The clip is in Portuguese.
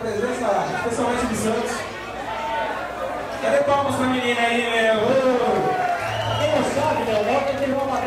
presença especialmente de Santos. Cadê palmas pra menina aí, meu? Quem não sabe, né? O Léo tem que levar uma